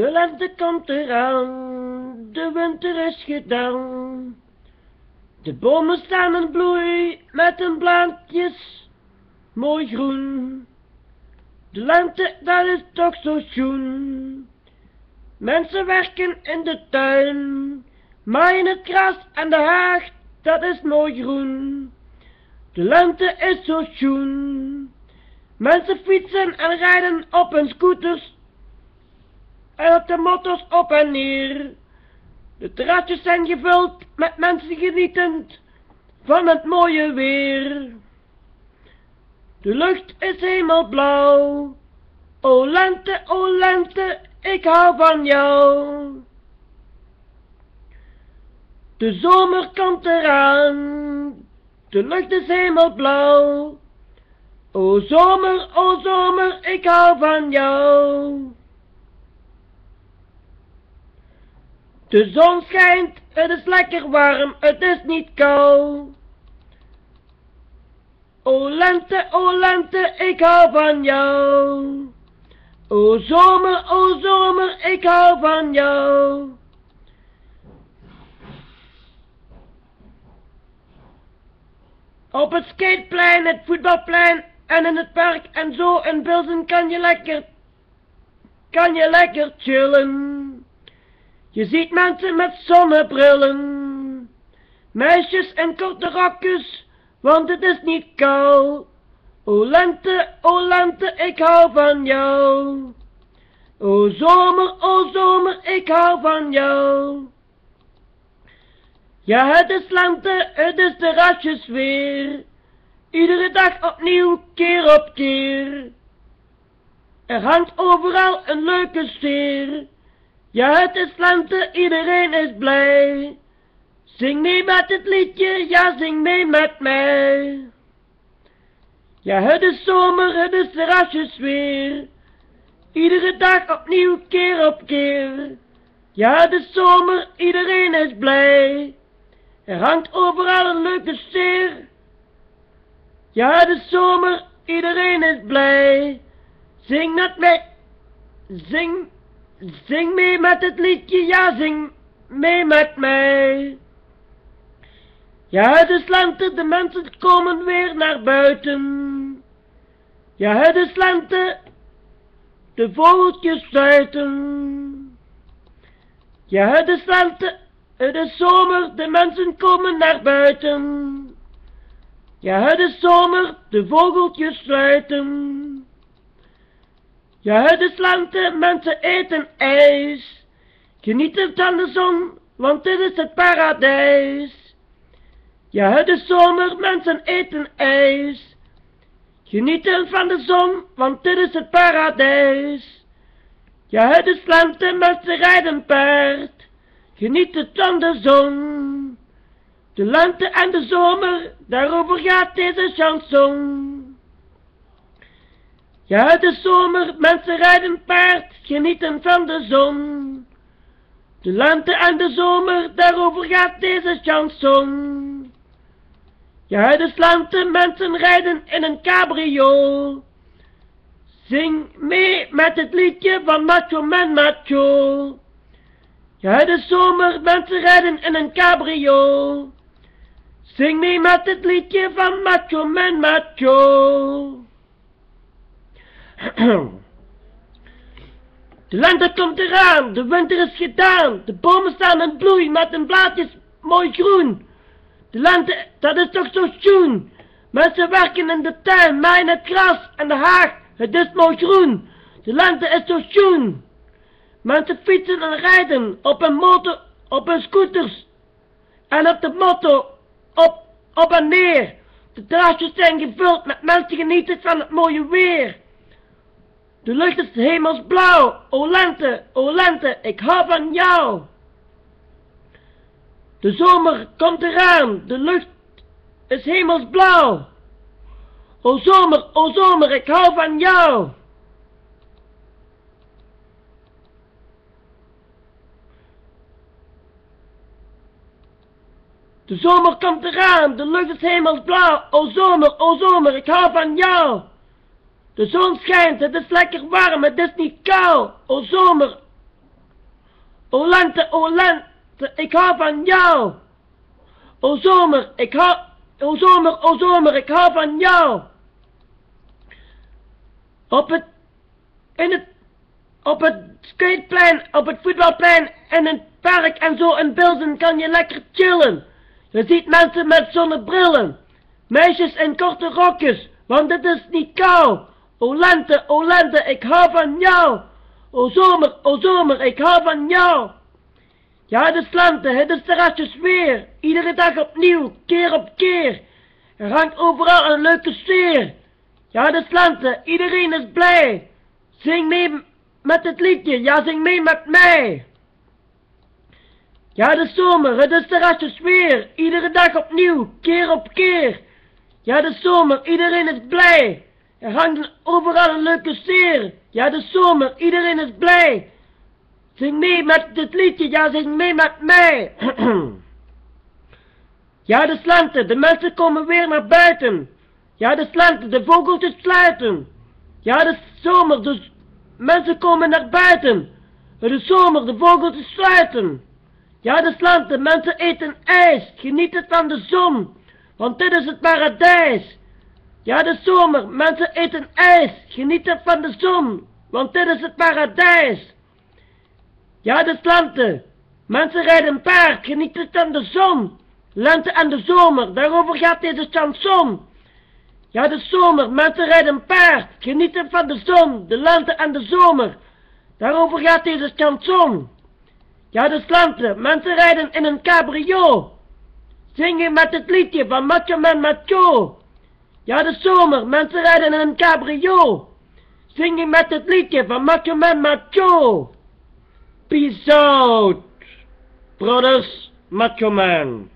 De lente komt eraan, de winter is gedaan. De bomen staan in bloei met hun blaadjes mooi groen. De lente, dat is toch zo schoon. Mensen werken in de tuin, maaien het gras en de haag, dat is mooi groen. De lente is zo schoon. Mensen fietsen en rijden op hun scooters en op de motors op en neer. De terrasjes zijn gevuld met mensen genietend van het mooie weer. De lucht is hemelblauw. O lente, o lente, ik hou van jou. De zomer komt eraan. De lucht is hemelblauw. O zomer, o zomer, ik hou van jou. De zon schijnt, het is lekker warm, het is niet koud. O lente, o lente, ik hou van jou. O zomer, o zomer, ik hou van jou. Op het skateplein, het voetbalplein en in het park en zo in Bilzen kan je lekker, kan je lekker chillen. Je ziet mensen met zonnebrillen, meisjes in korte rokjes, want het is niet koud. O lente, o lente, ik hou van jou. O zomer, o zomer, ik hou van jou. Ja, het is lente, het is de ratjes weer. Iedere dag opnieuw, keer op keer. Er hangt overal een leuke sfeer. Ja, het is lente, iedereen is blij. Zing mee met het liedje, ja, zing mee met mij. Ja, het is zomer, het is terrasjes weer. Iedere dag opnieuw, keer op keer. Ja, het is zomer, iedereen is blij. Er hangt overal een leuke sfeer. Ja, het is zomer, iedereen is blij. Zing met mij, zing, zing mee met het liedje, ja, zing mee met mij. Ja, het is lente, de mensen komen weer naar buiten. Ja, het is lente, de vogeltjes fluiten. Ja, het is lente, het is zomer, de mensen komen naar buiten. Ja, het is zomer, de vogeltjes fluiten. Ja, het is lente, mensen eten ijs. Genieten van de zon, want dit is het paradijs. Ja, het is zomer, mensen eten ijs. Genieten van de zon, want dit is het paradijs. Ja, het is lente, mensen rijden paard. Genieten van de zon. De lente en de zomer, daarover gaat deze chanson. Ja, het is zomer, mensen rijden paard, genieten van de zon. De lente en de zomer, daarover gaat deze chanson. Ja, het is lente, mensen rijden in een cabrio. Zing mee met het liedje van Macho Man Macho. Ja, het is zomer, mensen rijden in een cabrio. Zing mee met het liedje van Macho Man Macho. De lente komt eraan, de winter is gedaan. De bomen staan in bloei met hun blaadjes mooi groen. De lente, dat is toch zo schoon. Mensen werken in de tuin, maaien het gras en de haag. Het is mooi groen. De lente is zo schoon. Mensen fietsen en rijden op een motor, op hun scooters. En op de motor, op, op en neer. De terrasjes zijn gevuld met mensen genieten van het mooie weer. De lucht is hemelsblauw. O lente, o lente, ik hou van jou. De zomer komt eraan, de lucht is hemelsblauw. O zomer, o zomer, ik hou van jou. De zomer komt eraan, de lucht is hemelsblauw. O zomer, o zomer, ik hou van jou. De zon schijnt, het is lekker warm, het is niet koud. O zomer, O lente, o lente, ik hou van jou. O zomer, ik hou, o zomer, o zomer, ik hou van jou. Op het, in het, op het skateplein, op het voetbalplein en in het park en zo in Bilzen kan je lekker chillen. Je ziet mensen met zonnebrillen, meisjes in korte rokjes, want het is niet koud. O lente, o lente, ik hou van jou. O zomer, o zomer, ik hou van jou. Ja, het is het is terrasjes weer. Iedere dag opnieuw, keer op keer. Er hangt overal een leuke sfeer. Ja, het is lente, iedereen is blij. Zing mee met het liedje, ja, zing mee met mij. Ja, is zomer, het is terrasjes weer. Iedere dag opnieuw, keer op keer. Ja, is zomer, iedereen is blij. Er hangt overal een leuke sfeer. Ja, de zomer, iedereen is blij. Zing mee met dit liedje, ja, zing mee met mij. ja, de lente, de mensen komen weer naar buiten. Ja, de lente, de vogeltjes sluiten. Ja, de zomer, de mensen komen naar buiten. Het is zomer, de vogeltjes sluiten. Ja, de lente, mensen eten ijs, genieten van de zon. Want dit is het paradijs. Ja, de zomer, mensen eten ijs, genieten van de zon, want dit is het paradijs. Ja, de lente, mensen rijden paard, genieten van de zon. Lente en de zomer, daarover gaat deze chanson. Ja, de zomer, mensen rijden paard, genieten van de zon, de lente en de zomer. Daarover gaat deze chanson. Ja, de lente, mensen rijden in een cabrio. Zingen met het liedje van Macho Man Macho. Ja, de zomer, mensen rijden in een cabrio. Zingen met het liedje van Macho Man Macho. Peace out, brothers Macho Man.